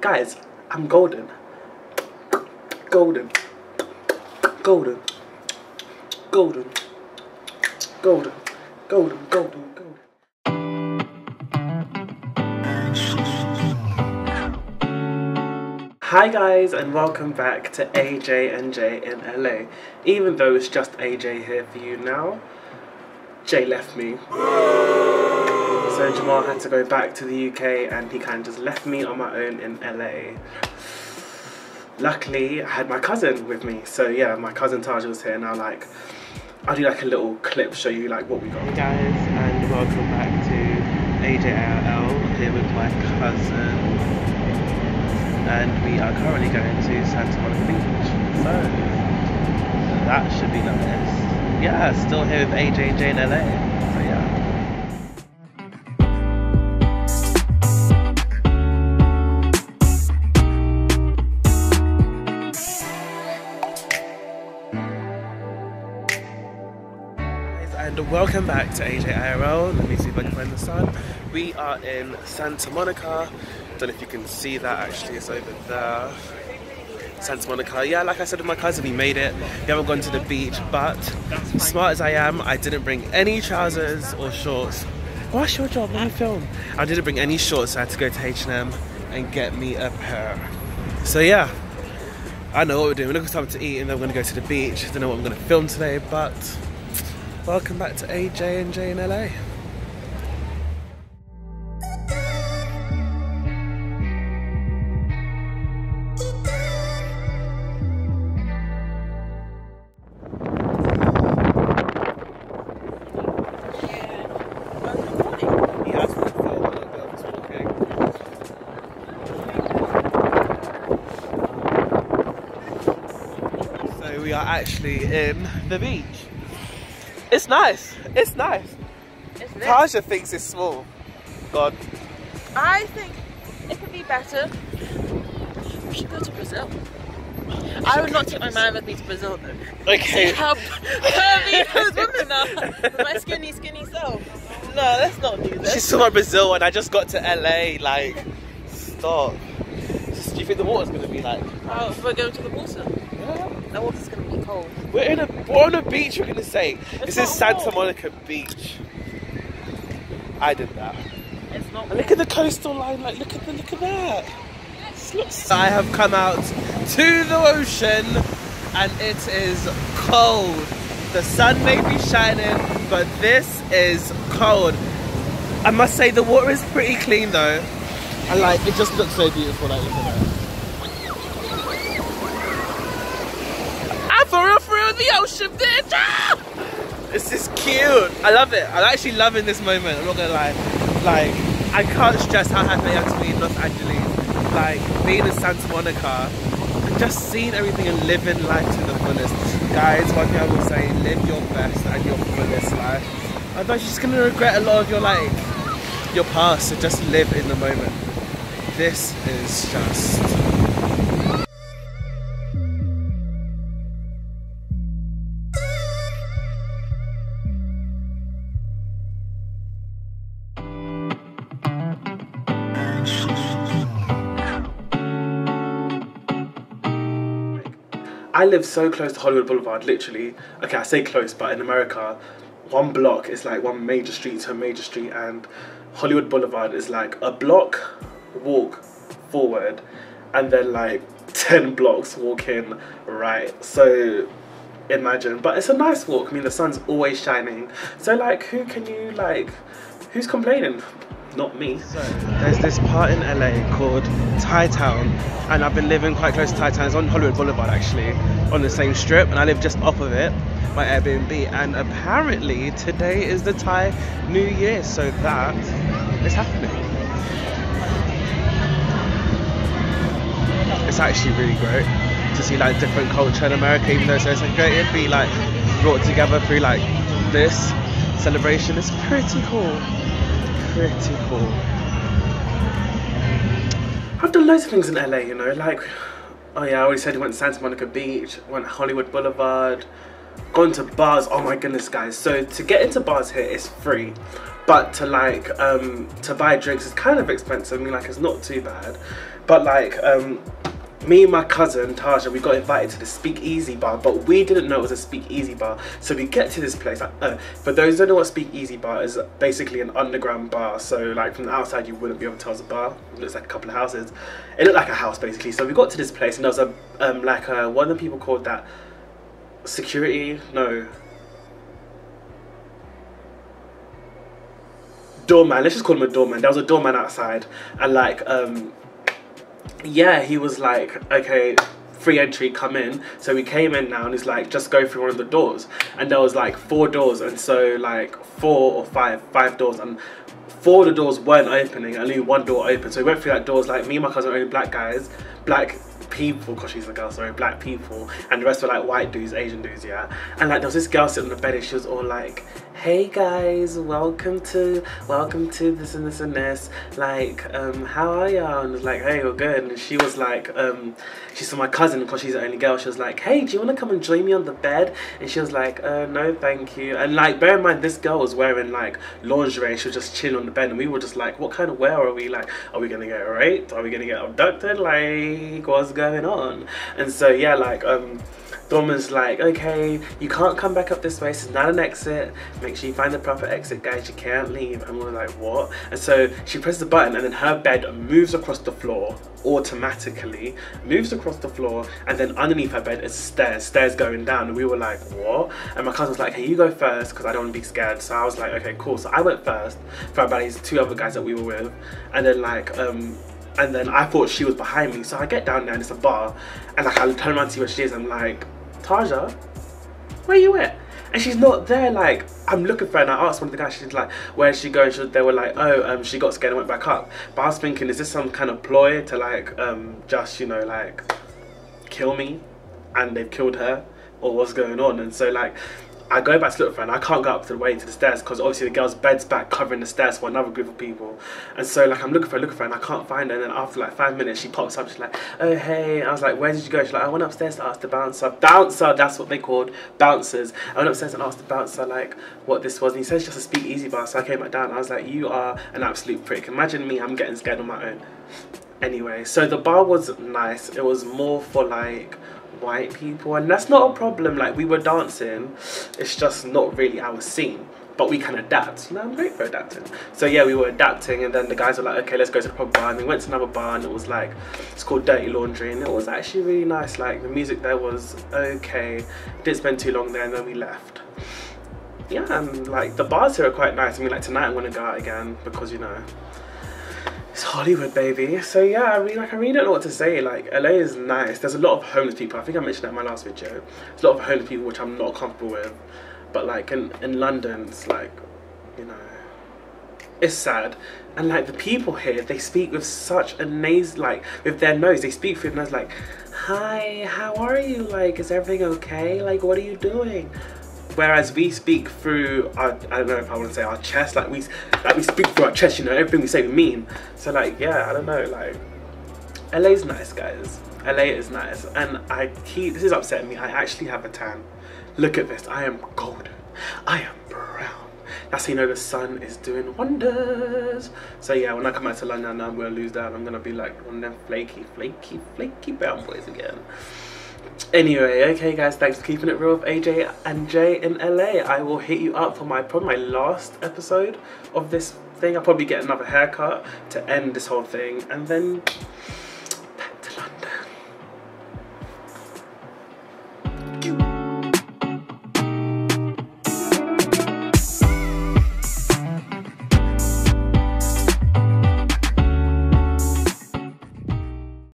Guys, I'm golden. Golden. Golden. Golden. Golden. Golden. Golden. Golden. Hi guys and welcome back to AJ and J in LA. Even though it's just AJ here for you now, Jay left me. So Jamal had to go back to the UK and he kind of just left me on my own in LA. Luckily, I had my cousin with me. So yeah, my cousin Taj was here now like I'll do like a little clip show you like what we got. Hey guys and welcome back to AJ IRL here with my cousin and we are currently going to Santa Monica Beach. So that should be nice. Yeah, still here with AJ and J in LA. So welcome back to AJ IRL. Let me see if I can find the sun. We are in Santa Monica. Don't know if you can see that actually, it's over there. Santa Monica. Yeah, like I said with my cousin, we made it. We haven't gone to the beach, but smart as I am, I didn't bring any trousers or shorts. What's your job? Me film. I didn't bring any shorts, so I had to go to H&M and get me a pair. So yeah, I know what we're doing. We're looking for something to eat and then we're gonna go to the beach. Don't know what I'm gonna film today, but welcome back to AJ and J in LA. We are actually in the beach. It's nice. It's nice. Taja thinks it's small. God. I think it could be better. We should go to Brazil. I would not take my man with me to Brazil though. Okay. See How curvy those women are with uh, my skinny, skinny self. No, let's not do this. She's talking Brazil and I just got to LA. Like, stop. Do you think the water's gonna be like? Oh, we're going to the water. Yeah. The water's gonna be cold. We're in a we're on a beach. We're gonna say this is Santa warm. Monica Beach. I did that. It's not. Look at the coastal line. Like, look at the look at that. Looks- I have come out to the ocean, and it is cold. The sun may be shining, but this is cold. I must say the water is pretty clean though, and like it just looks so beautiful. Like look at that. The ocean, bitch! Ah! This is cute. I love it. I'm actually loving this moment. I'm not gonna lie. Like, I can't stress how happy I am to be in Los Angeles. Like, being in Santa Monica, and just seeing everything and living life to the fullest. Guys, one thing I will say: live your best and your fullest life. Otherwise, you're just gonna regret a lot of your like your past. So just live in the moment. This is just. I live so close to Hollywood Boulevard, literally. Okay, I say close, but in America, one block is like one major street to a major street, and Hollywood Boulevard is like a block walk forward, and then like 10 blocks walking right. So imagine, but it's a nice walk. I mean, the sun's always shining. So, like, who can you, like, who's complaining? Not me. So, there's this part in LA called Thai Town, and I've been living quite close to Thai Town. It's on Hollywood Boulevard actually, on the same strip, and I live just off of it, my Airbnb. And apparently today is the Thai New Year, so that is happening. It's actually really great to see like different culture in America, even though it's so segregated, be like brought together through like this celebration. It's pretty cool. Pretty cool. I've done loads of things in LA, you know, like, oh yeah, I already said we went to Santa Monica Beach, went to Hollywood Boulevard, gone to bars, oh my goodness guys. So to get into bars here is free, but to like, um, to buy drinks is kind of expensive, I mean like it's not too bad. But like, um, me and my cousin Taja, we got invited to the Speakeasy bar, but we didn't know it was a Speakeasy bar. So we get to this place. Like, uh, for those who don't know what Speakeasy bar is, basically an underground bar. So like from the outside, you wouldn't be able to tell it's a bar. It looks like a couple of houses. It looked like a house basically. So we got to this place, and there was a um, like a, one of the people called that security. No. Doorman, let's just call him a doorman. There was a doorman outside, and like, um, yeah, he was like, okay, free entry, come in. So we came in now and he's like, just go through one of the doors. And there was like four doors and so like four or five, five doors and four of the doors weren't opening, only one door open. So we went through that doors like me and my cousin only black guys, black people, because she's a girl, sorry, black people, and the rest were like white dudes, Asian dudes, yeah. And like there was this girl sitting on the bed and she was all like, hey guys, welcome to, welcome to this and this and this. Like, um, how are y'all? And I was like, hey, we're good. And she was like, um, she saw my cousin because she's the only girl. She was like, hey, do you want to come and join me on the bed? And she was like, uh, no, thank you. And like, bear in mind, this girl was wearing like lingerie. She was just chilling on the bed, and we were just like, what kind of wear are we? Like, are we gonna get raped? Are we gonna get abducted? Like, what's going on? And so yeah, like, um Dorman's like, okay, you can't come back up this way, it's not an exit. Make sure you find the proper exit, guys, you can't leave. And we're like, what? And so she presses the button and then her bed moves across the floor automatically, moves across the floor, and then underneath her bed is stairs, stairs going down. And we were like, what? And my cousin was like, hey, you go first, because I don't want to be scared. So I was like, okay, cool. So I went first, followed by these two other guys that we were with. And then like, um, and then I thought she was behind me. So I get down there and it's a bar. And like I turn around to see where she is. I'm like, Taja, where you at? And she's not there. Like I'm looking for her, and I asked one of the guys. She's like, "Where is she going?" She, they were like, "Oh, um, she got scared and went back up." But I was thinking, is this some kind of ploy to like, um, just you know, like, kill me, and they've killed her, or what's going on? And so like, I go back to look for her and I can't go up to the way to the stairs because obviously the girl's bed's back covering the stairs for another group of people. And so like I'm looking for her, looking for her and I can't find her. And then after like five minutes she pops up, she's like, oh hey. I was like, where did you go? She's like, I went upstairs to ask the bouncer. Bouncer, that's what they called bouncers. I went upstairs and asked the bouncer like what this was. And he says just a speakeasy bar. So I came back down I was like, you are an absolute prick. Imagine me, I'm getting scared on my own. Anyway, so the bar was nice. It was more for like white people and that's not a problem like we were dancing it's just not really our scene but we can adapt. You know i'm great for adapting. So yeah we were adapting and then the guys were like okay let's go to the pub bar and we went to another bar and it was like it's called dirty laundry and it was actually really nice like the music there was okay didn't spend too long there and then we left. Yeah and like the bars here are quite nice i mean like tonight i'm gonna go out again because you know it's Hollywood, baby. So yeah, I really like. I really don't know what to say. Like LA is nice. There's a lot of homeless people. I think I mentioned that in my last video. There's a lot of homeless people which I'm not comfortable with. But like in in London, it's like, you know, it's sad. And like the people here, they speak with such a nose, like with their nose. They speak with nose like, "Hi, how are you? Like, is everything okay? Like, what are you doing?" Whereas we speak through our, I don't know if I want to say our chest, like we like we speak through our chest, you know, everything we say we mean. So like yeah, I don't know, like LA's nice guys. LA is nice. And I keep this is upsetting me. I actually have a tan. Look at this. I am golden. I am brown. That's how you know the sun is doing wonders. So yeah, when I come back to London I'm gonna lose that. I'm gonna be like one of them flaky, flaky, flaky brown boys again. Anyway, okay guys, thanks for keeping it real with AJ and Jay in LA. I will hit you up for my probably my last episode of this thing. I'll probably get another haircut to end this whole thing and then